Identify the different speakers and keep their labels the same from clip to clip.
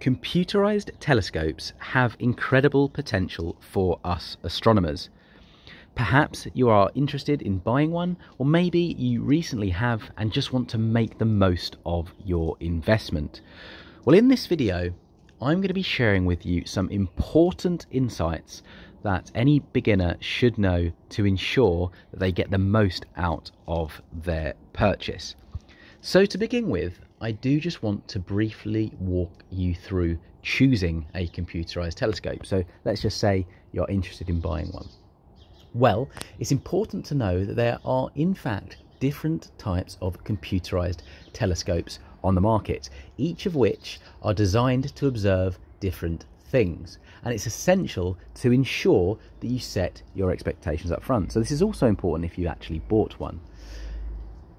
Speaker 1: Computerized telescopes have incredible potential for us astronomers. Perhaps you are interested in buying one, or maybe you recently have and just want to make the most of your investment. Well, in this video, I'm going to be sharing with you some important insights that any beginner should know to ensure that they get the most out of their purchase. So to begin with, I do just want to briefly walk you through choosing a computerized telescope. So let's just say you're interested in buying one. Well, it's important to know that there are in fact different types of computerized telescopes on the market, each of which are designed to observe different things. And it's essential to ensure that you set your expectations up front. So this is also important if you actually bought one.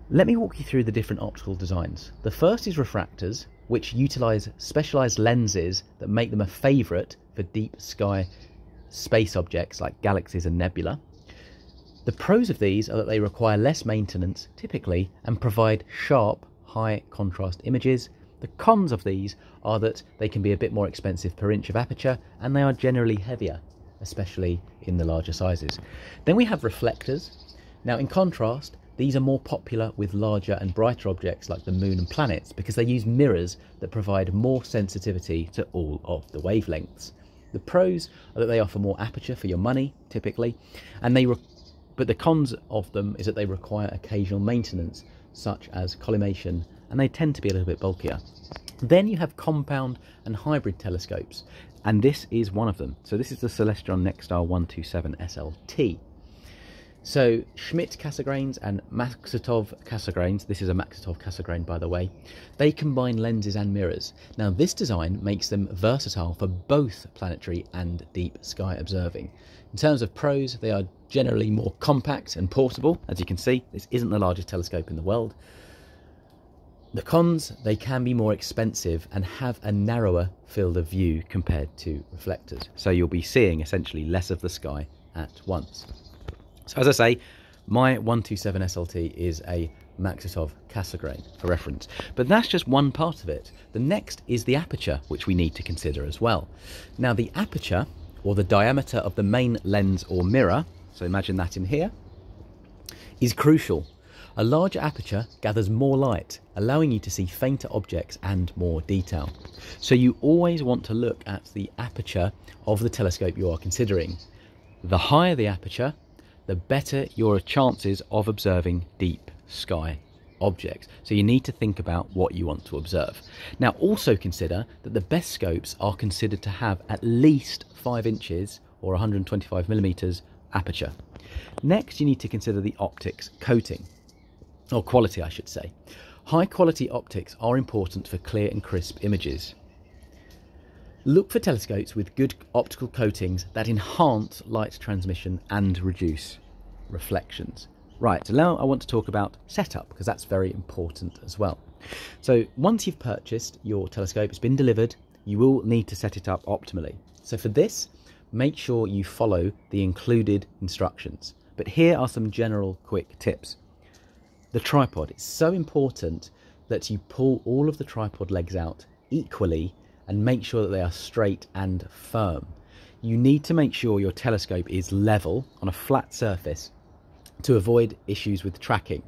Speaker 1: Let me walk you through the different optical designs. The first is refractors, which utilize specialized lenses that make them a favorite for deep sky space objects like galaxies and nebula. The pros of these are that they require less maintenance, typically, and provide sharp, high contrast images. The cons of these are that they can be a bit more expensive per inch of aperture and they are generally heavier, especially in the larger sizes. Then we have reflectors. Now, in contrast, these are more popular with larger and brighter objects like the moon and planets because they use mirrors that provide more sensitivity to all of the wavelengths. The pros are that they offer more aperture for your money, typically, and they but the cons of them is that they require occasional maintenance, such as collimation, and they tend to be a little bit bulkier. Then you have compound and hybrid telescopes, and this is one of them. So this is the Celestron Nexstar 127 SLT. So Schmidt Cassegrains and Maksutov Cassegrains, this is a Maksutov Cassegrain by the way, they combine lenses and mirrors. Now this design makes them versatile for both planetary and deep sky observing. In terms of pros, they are generally more compact and portable. As you can see, this isn't the largest telescope in the world. The cons, they can be more expensive and have a narrower field of view compared to reflectors. So you'll be seeing essentially less of the sky at once. So as I say, my 127 SLT is a Maksutov Cassegrain for reference. But that's just one part of it. The next is the aperture, which we need to consider as well. Now the aperture, or the diameter of the main lens or mirror, so imagine that in here, is crucial. A larger aperture gathers more light, allowing you to see fainter objects and more detail. So you always want to look at the aperture of the telescope you are considering. The higher the aperture, the better your chances of observing deep sky objects. So you need to think about what you want to observe. Now also consider that the best scopes are considered to have at least 5 inches or 125 millimeters aperture. Next you need to consider the optics coating, or quality I should say. High quality optics are important for clear and crisp images. Look for telescopes with good optical coatings that enhance light transmission and reduce reflections. Right, so now I want to talk about setup because that's very important as well. So once you've purchased your telescope, it's been delivered, you will need to set it up optimally. So for this, make sure you follow the included instructions. But here are some general quick tips. The tripod, it's so important that you pull all of the tripod legs out equally and make sure that they are straight and firm. You need to make sure your telescope is level on a flat surface to avoid issues with tracking.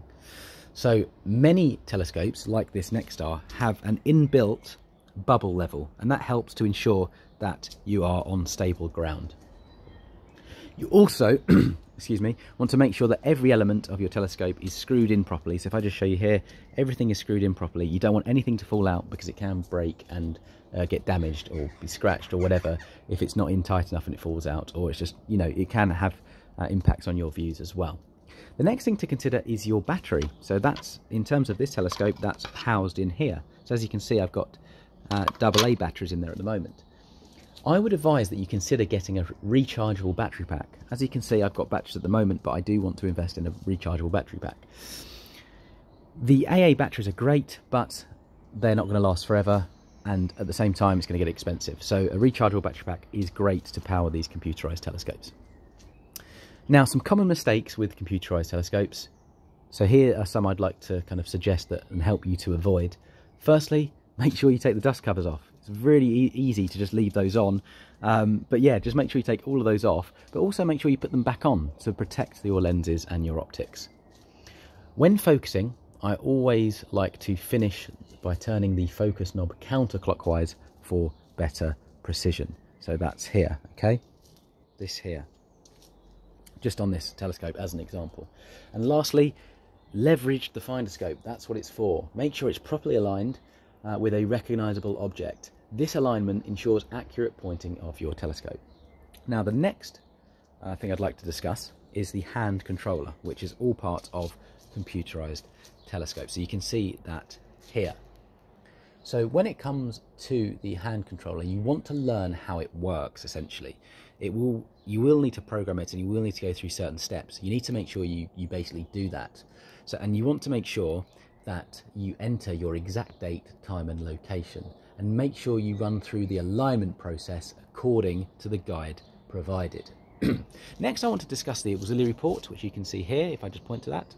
Speaker 1: So many telescopes like this Nexstar have an inbuilt bubble level and that helps to ensure that you are on stable ground. You also excuse me, want to make sure that every element of your telescope is screwed in properly. So if I just show you here, everything is screwed in properly. You don't want anything to fall out because it can break and uh, get damaged or be scratched or whatever if it's not in tight enough and it falls out or it's just, you know, it can have uh, impacts on your views as well. The next thing to consider is your battery. So that's, in terms of this telescope, that's housed in here. So as you can see, I've got uh, AA batteries in there at the moment. I would advise that you consider getting a rechargeable battery pack. As you can see, I've got batteries at the moment, but I do want to invest in a rechargeable battery pack. The AA batteries are great, but they're not going to last forever, and at the same time, it's going to get expensive. So a rechargeable battery pack is great to power these computerized telescopes. Now, some common mistakes with computerized telescopes. So here are some I'd like to kind of suggest that and help you to avoid. Firstly, make sure you take the dust covers off. It's really e easy to just leave those on. Um, but yeah, just make sure you take all of those off, but also make sure you put them back on to protect your lenses and your optics. When focusing, I always like to finish by turning the focus knob counterclockwise for better precision. So that's here, okay? This here, just on this telescope as an example. And lastly, leverage the finder scope. That's what it's for. Make sure it's properly aligned uh, with a recognizable object. This alignment ensures accurate pointing of your telescope. Now the next uh, thing I'd like to discuss is the hand controller, which is all part of computerized telescope. So you can see that here. So when it comes to the hand controller, you want to learn how it works essentially. It will you will need to program it and you will need to go through certain steps. You need to make sure you, you basically do that. So and you want to make sure that you enter your exact date, time and location and make sure you run through the alignment process according to the guide provided. Next I want to discuss the auxiliary port which you can see here if I just point to that.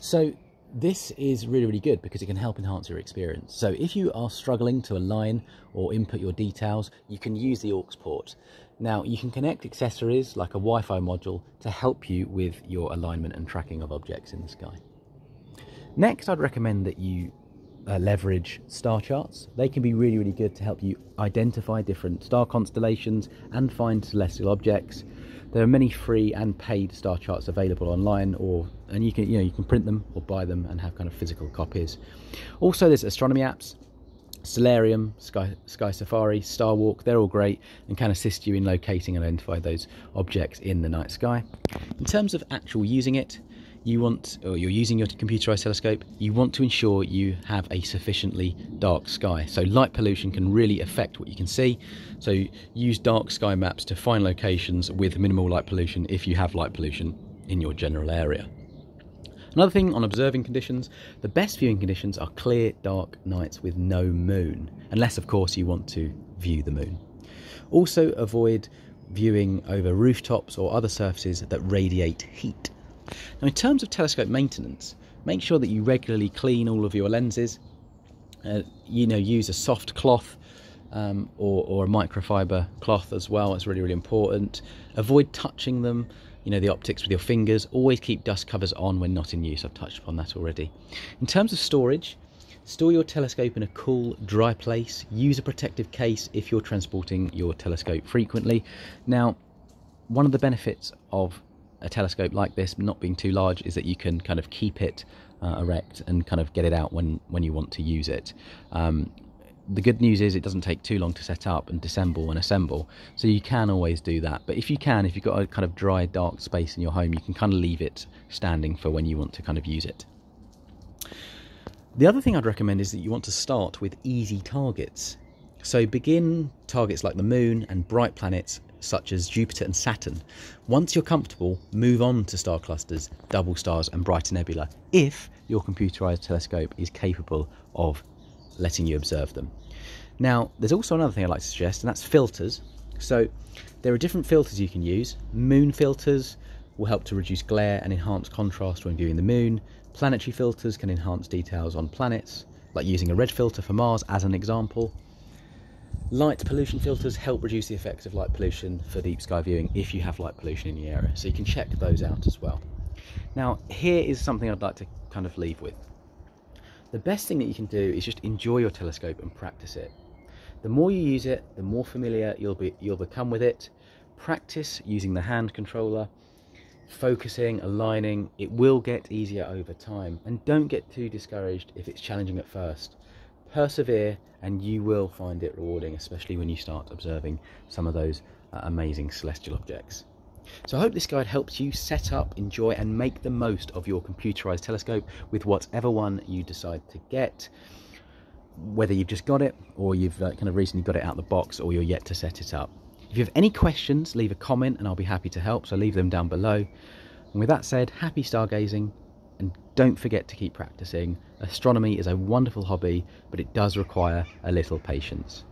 Speaker 1: So this is really, really good because it can help enhance your experience. So if you are struggling to align or input your details, you can use the aux port. Now you can connect accessories like a Wi-Fi module to help you with your alignment and tracking of objects in the sky. Next, I'd recommend that you uh, leverage star charts. They can be really, really good to help you identify different star constellations and find celestial objects. There are many free and paid star charts available online, or and you can you know you can print them or buy them and have kind of physical copies. Also, there's astronomy apps. Stellarium, Sky, Sky Safari, Starwalk, they're all great and can assist you in locating and identify those objects in the night sky. In terms of actual using it, you want, or you're using your computerized telescope, you want to ensure you have a sufficiently dark sky. So light pollution can really affect what you can see. So use dark sky maps to find locations with minimal light pollution if you have light pollution in your general area. Another thing on observing conditions, the best viewing conditions are clear, dark nights with no moon, unless of course you want to view the moon. Also avoid viewing over rooftops or other surfaces that radiate heat. Now in terms of telescope maintenance, make sure that you regularly clean all of your lenses. Uh, you know, use a soft cloth um, or, or a microfiber cloth as well. It's really, really important. Avoid touching them, you know, the optics with your fingers. Always keep dust covers on when not in use. I've touched upon that already. In terms of storage, store your telescope in a cool, dry place. Use a protective case if you're transporting your telescope frequently. Now, one of the benefits of a telescope like this not being too large is that you can kind of keep it uh, erect and kind of get it out when when you want to use it. Um, the good news is it doesn't take too long to set up and disassemble and assemble so you can always do that. But if you can if you've got a kind of dry dark space in your home you can kind of leave it standing for when you want to kind of use it. The other thing I'd recommend is that you want to start with easy targets. So begin targets like the moon and bright planets such as Jupiter and Saturn. Once you're comfortable, move on to star clusters, double stars and brighter nebula if your computerized telescope is capable of letting you observe them. Now, there's also another thing I'd like to suggest, and that's filters. So there are different filters you can use. Moon filters will help to reduce glare and enhance contrast when viewing the moon. Planetary filters can enhance details on planets, like using a red filter for Mars as an example. Light pollution filters help reduce the effects of light pollution for deep sky viewing if you have light pollution in your area. So you can check those out as well. Now, here is something I'd like to kind of leave with. The best thing that you can do is just enjoy your telescope and practice it. The more you use it, the more familiar you'll be you'll become with it. Practice using the hand controller, focusing, aligning. It will get easier over time. And don't get too discouraged if it's challenging at first persevere and you will find it rewarding, especially when you start observing some of those uh, amazing celestial objects. So I hope this guide helps you set up, enjoy and make the most of your computerized telescope with whatever one you decide to get. Whether you've just got it or you've uh, kind of recently got it out of the box or you're yet to set it up. If you have any questions, leave a comment and I'll be happy to help, so leave them down below. And with that said, happy stargazing and don't forget to keep practicing. Astronomy is a wonderful hobby, but it does require a little patience.